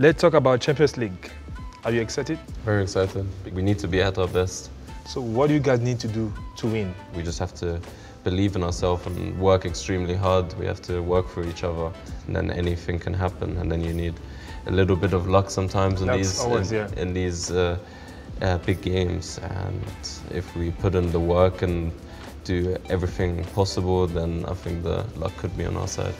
Let's talk about Champions League. Are you excited? Very excited. We need to be at our best. So what do you guys need to do to win? We just have to believe in ourselves and work extremely hard. We have to work for each other, and then anything can happen. And then you need a little bit of luck sometimes in That's these always, in, yeah. in these uh, uh, big games. And if we put in the work and do everything possible, then I think the luck could be on our side.